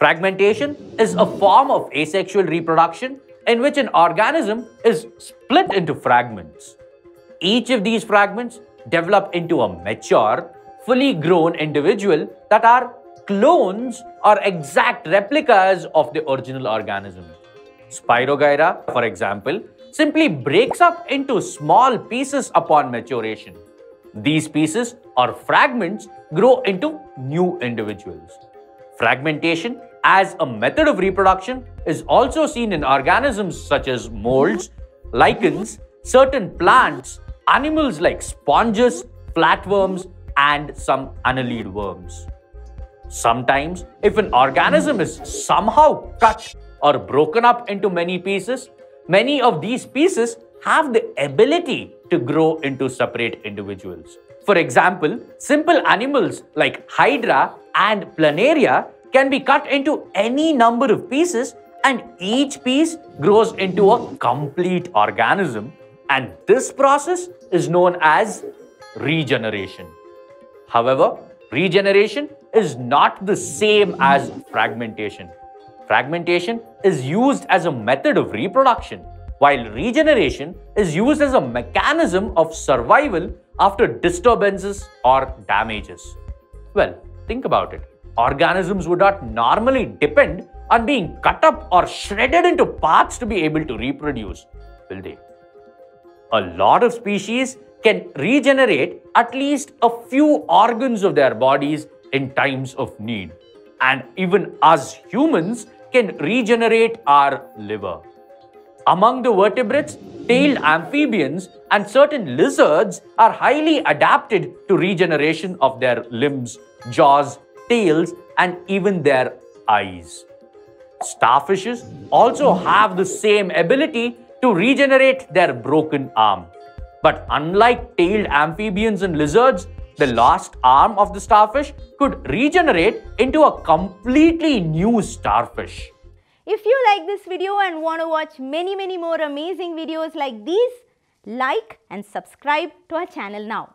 Fragmentation is a form of asexual reproduction in which an organism is split into fragments. Each of these fragments develop into a mature, fully grown individual that are clones or exact replicas of the original organism. Spirogyra, for example, simply breaks up into small pieces upon maturation. These pieces or fragments grow into new individuals. Fragmentation as a method of reproduction is also seen in organisms such as molds, lichens, certain plants, animals like sponges, flatworms, and some annelid worms. Sometimes, if an organism is somehow cut or broken up into many pieces, many of these pieces have the ability to grow into separate individuals. For example, simple animals like Hydra and Planaria can be cut into any number of pieces and each piece grows into a complete organism and this process is known as regeneration. However, regeneration is not the same as fragmentation. Fragmentation is used as a method of reproduction, while regeneration is used as a mechanism of survival after disturbances or damages. Well, think about it. Organisms would not normally depend on being cut up or shredded into parts to be able to reproduce, will they? A lot of species can regenerate at least a few organs of their bodies in times of need. And even us humans can regenerate our liver. Among the vertebrates, tailed amphibians and certain lizards are highly adapted to regeneration of their limbs, jaws, tails, and even their eyes. Starfishes also have the same ability to regenerate their broken arm. But unlike tailed amphibians and lizards, the lost arm of the starfish could regenerate into a completely new starfish. If you like this video and want to watch many many more amazing videos like these, like and subscribe to our channel now.